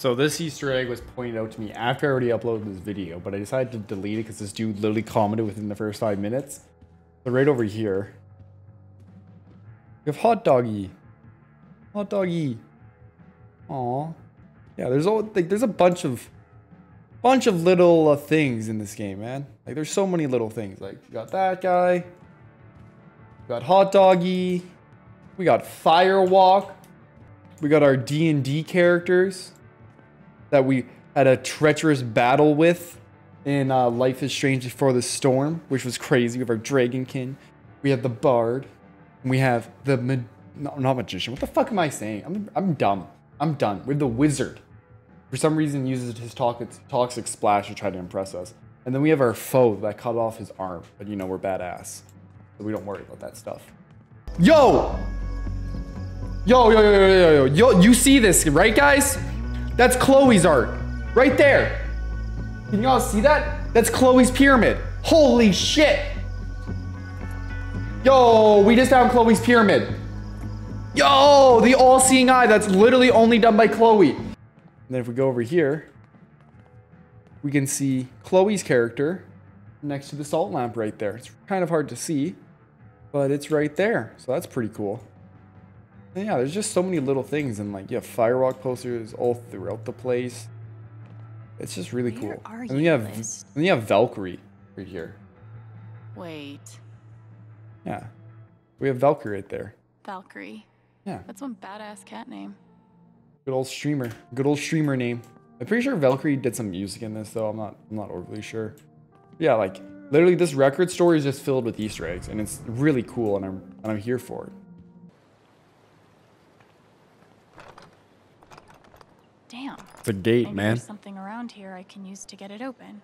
So this Easter egg was pointed out to me after I already uploaded this video, but I decided to delete it because this dude literally commented within the first five minutes. So right over here, we have hot doggy, hot doggy. Aw, yeah. There's all like there's a bunch of bunch of little uh, things in this game, man. Like there's so many little things. Like you got that guy, got hot doggy, we got firewalk, we got our D and D characters that we had a treacherous battle with in uh, Life is Strange Before the Storm, which was crazy. We have our Dragonkin. We have the Bard. We have the... Ma no, not Magician. What the fuck am I saying? I'm, I'm dumb. I'm done. We're the Wizard. For some reason, uses his toxic splash to try to impress us. And then we have our foe that cut off his arm. But, you know, we're badass. So we don't worry about that stuff. Yo! Yo, yo, yo, yo, yo, yo. Yo, you see this, right, guys? That's Chloe's art. Right there. Can y'all see that? That's Chloe's pyramid. Holy shit. Yo, we just found Chloe's pyramid. Yo, the all-seeing eye. That's literally only done by Chloe. And then if we go over here, we can see Chloe's character next to the salt lamp right there. It's kind of hard to see, but it's right there. So that's pretty cool. And yeah, there's just so many little things, and like you have firewalk posters all throughout the place. It's just really Where cool. and then you have and then you have Valkyrie right here. Wait. Yeah, we have Valkyrie right there. Valkyrie. Yeah. That's one badass cat name. Good old streamer. Good old streamer name. I'm pretty sure Valkyrie did some music in this though. I'm not. I'm not overly sure. Yeah, like literally, this record store is just filled with Easter eggs, and it's really cool, and I'm and I'm here for it. Damn. It's a gate, Maybe man. There's something around here I can use to get it open.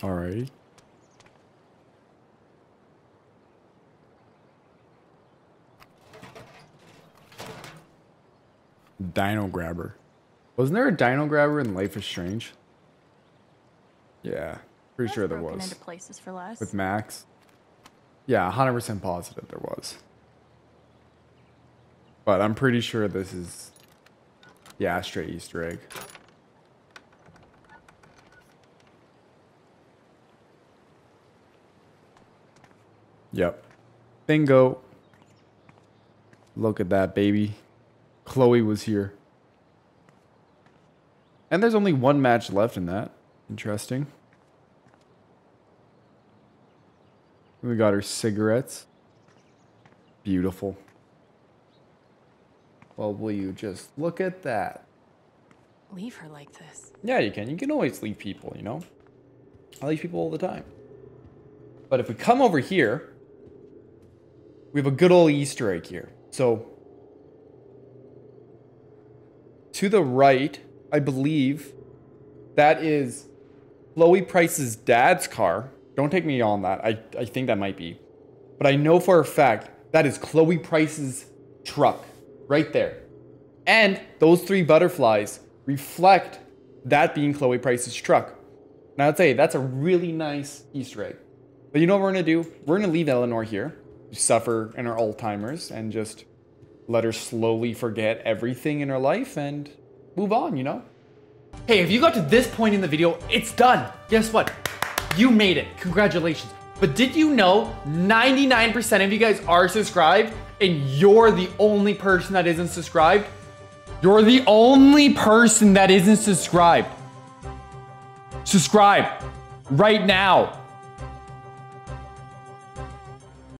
Alrighty. Dino grabber. Wasn't there a dino grabber in Life is Strange? Yeah, pretty That's sure there was. Into places for less. With Max. Yeah, 100% positive there was. But I'm pretty sure this is yeah, straight Easter egg. Yep. Bingo. Look at that, baby. Chloe was here. And there's only one match left in that. Interesting. We got her cigarettes. Beautiful. Well, will you just look at that? Leave her like this. Yeah, you can. You can always leave people, you know? I leave people all the time. But if we come over here, we have a good old Easter egg here. So, to the right, I believe that is Chloe Price's dad's car. Don't take me on that. I, I think that might be. But I know for a fact that is Chloe Price's truck. Right there. And those three butterflies reflect that being Chloe Price's truck. Now I'd say that's a really nice Easter egg. But you know what we're gonna do? We're gonna leave Eleanor here, suffer in her Alzheimer's, and just let her slowly forget everything in her life and move on, you know? Hey, if you got to this point in the video, it's done. Guess what? You made it. Congratulations. But did you know 99% of you guys are subscribed and you're the only person that isn't subscribed? You're the only person that isn't subscribed. Subscribe right now.